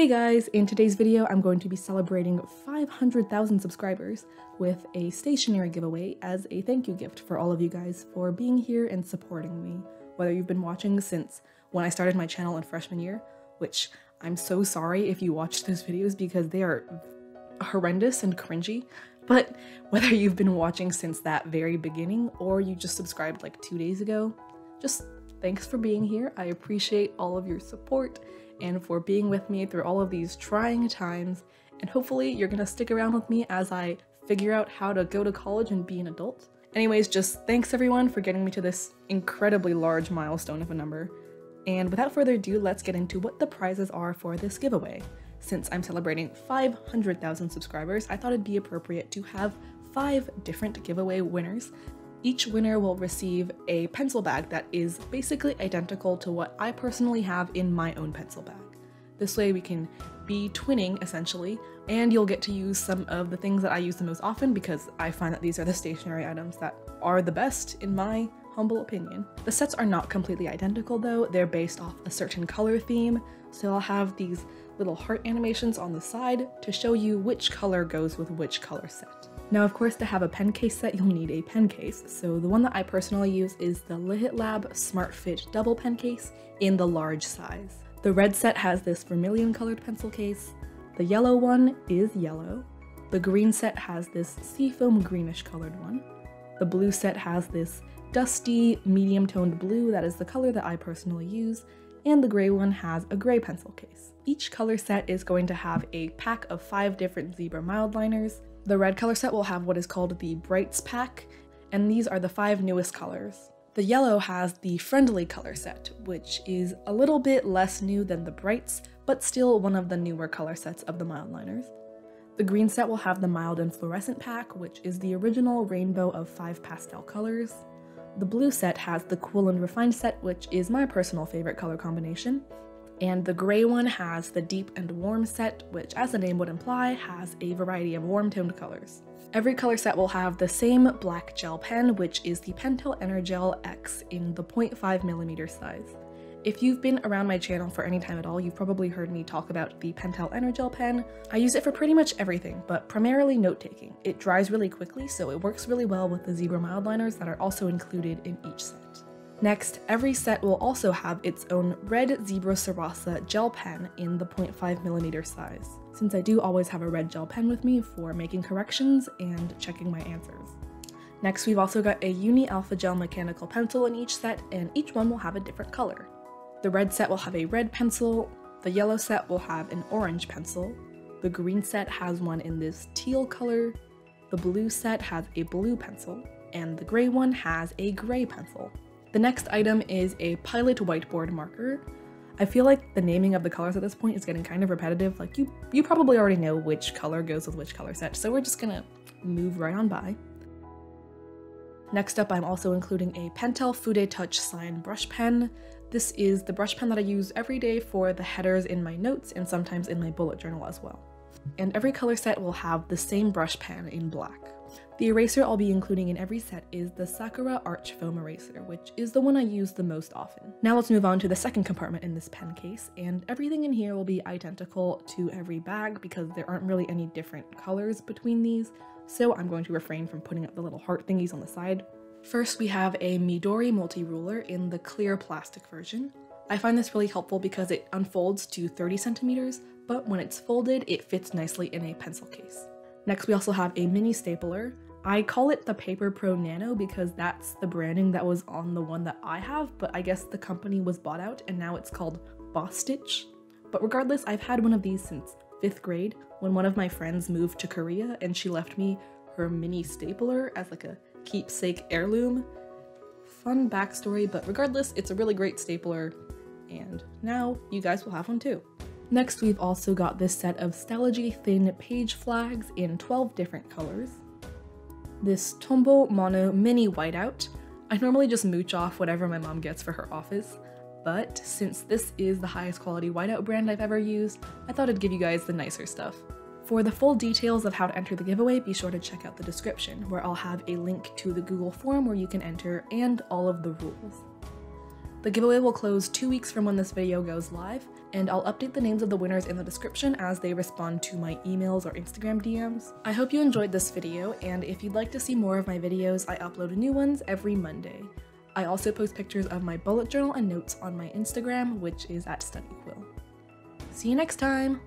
Hey guys, in today's video I'm going to be celebrating 500,000 subscribers with a stationery giveaway as a thank you gift for all of you guys for being here and supporting me, whether you've been watching since when I started my channel in freshman year, which I'm so sorry if you watched those videos because they are horrendous and cringy, but whether you've been watching since that very beginning or you just subscribed like two days ago, just thanks for being here. I appreciate all of your support and for being with me through all of these trying times. And hopefully, you're gonna stick around with me as I figure out how to go to college and be an adult. Anyways, just thanks everyone for getting me to this incredibly large milestone of a number. And without further ado, let's get into what the prizes are for this giveaway. Since I'm celebrating 500,000 subscribers, I thought it'd be appropriate to have five different giveaway winners each winner will receive a pencil bag that is basically identical to what I personally have in my own pencil bag. This way we can be twinning essentially, and you'll get to use some of the things that I use the most often because I find that these are the stationery items that are the best in my humble opinion. The sets are not completely identical though, they're based off a certain color theme, so I'll have these little heart animations on the side to show you which color goes with which color set. Now, of course, to have a pen case set, you'll need a pen case. So the one that I personally use is the Lihit Lab Smart Fit double pen case in the large size. The red set has this vermilion colored pencil case. The yellow one is yellow. The green set has this seafoam greenish colored one. The blue set has this dusty, medium toned blue that is the color that I personally use, and the gray one has a gray pencil case. Each color set is going to have a pack of five different zebra Mildliners, the red color set will have what is called the Brights pack, and these are the five newest colors. The yellow has the Friendly color set, which is a little bit less new than the Brights, but still one of the newer color sets of the Mildliners. The green set will have the Mild and Fluorescent pack, which is the original rainbow of five pastel colors. The blue set has the Cool and Refined set, which is my personal favorite color combination. And the gray one has the deep and warm set, which as the name would imply, has a variety of warm toned colors. Every color set will have the same black gel pen, which is the Pentel Energel X in the 0.5mm size. If you've been around my channel for any time at all, you've probably heard me talk about the Pentel Energel pen. I use it for pretty much everything, but primarily note-taking. It dries really quickly, so it works really well with the Zebra Mildliners that are also included in each set. Next, every set will also have its own red Zebra Sarasa gel pen in the 0.5mm size, since I do always have a red gel pen with me for making corrections and checking my answers. Next, we've also got a Uni Alpha Gel mechanical pencil in each set, and each one will have a different color. The red set will have a red pencil, the yellow set will have an orange pencil, the green set has one in this teal color, the blue set has a blue pencil, and the gray one has a gray pencil. The next item is a Pilot whiteboard marker. I feel like the naming of the colors at this point is getting kind of repetitive. Like you, you probably already know which color goes with which color set, so we're just gonna move right on by. Next up, I'm also including a Pentel Fude Touch Sign brush pen. This is the brush pen that I use every day for the headers in my notes and sometimes in my bullet journal as well. And every color set will have the same brush pen in black. The eraser I'll be including in every set is the Sakura Arch Foam Eraser, which is the one I use the most often. Now let's move on to the second compartment in this pen case, and everything in here will be identical to every bag because there aren't really any different colors between these, so I'm going to refrain from putting up the little heart thingies on the side. First, we have a Midori multi-ruler in the clear plastic version. I find this really helpful because it unfolds to 30 centimeters, but when it's folded, it fits nicely in a pencil case. Next, we also have a mini stapler. I call it the Paper Pro Nano because that's the branding that was on the one that I have, but I guess the company was bought out and now it's called Bostitch. But regardless, I've had one of these since fifth grade when one of my friends moved to Korea and she left me her mini stapler as like a keepsake heirloom. Fun backstory, but regardless, it's a really great stapler, and now you guys will have one too. Next, we've also got this set of Stalogy thin page flags in 12 different colors. This Tombow Mono mini whiteout. I normally just mooch off whatever my mom gets for her office, but since this is the highest quality whiteout brand I've ever used, I thought I'd give you guys the nicer stuff. For the full details of how to enter the giveaway, be sure to check out the description, where I'll have a link to the Google form where you can enter and all of the rules. The giveaway will close two weeks from when this video goes live, and I'll update the names of the winners in the description as they respond to my emails or Instagram DMs. I hope you enjoyed this video, and if you'd like to see more of my videos, I upload new ones every Monday. I also post pictures of my bullet journal and notes on my Instagram, which is at StudyQuill. See you next time!